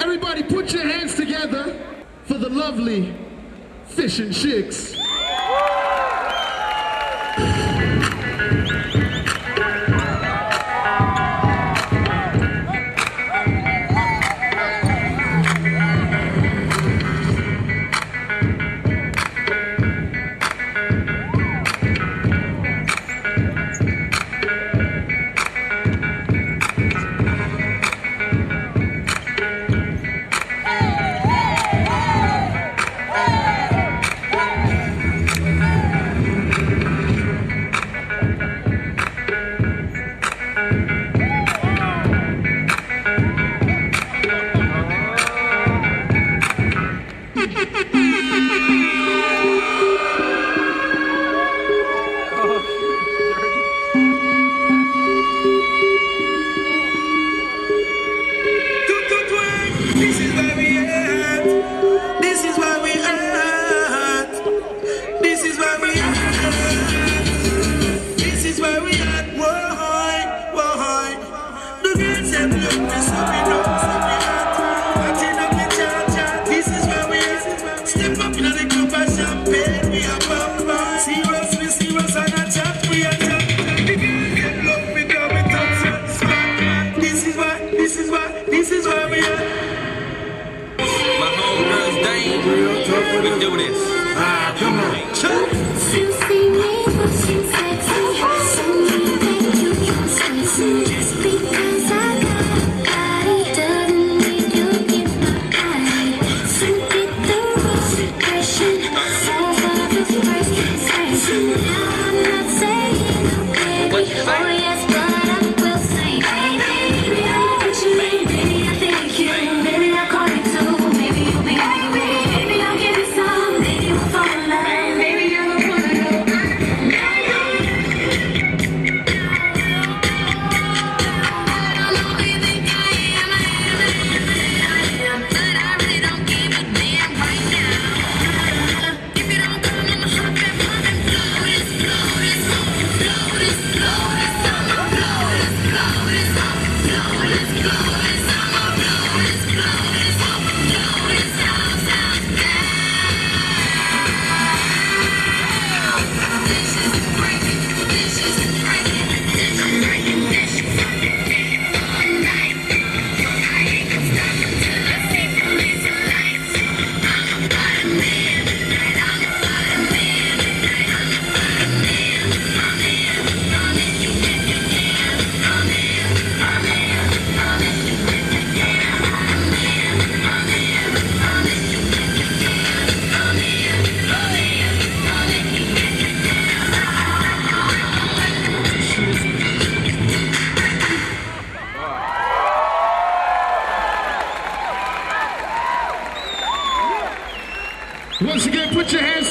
Everybody put your hands together for the lovely Fysh N Chicks. This is where we at. This is where we at. Why? Why? The girls them look me so we know so we at. Partying up the cha-cha. This is where we at. Step up in the cup of champagne. We are bumper. Serious, we serious and a chat. We are chat. The girls them love me 'cause we touch and smack. This is why. This is why. This is where we at. My homegirl's Dame. We do this. Once again, put your hands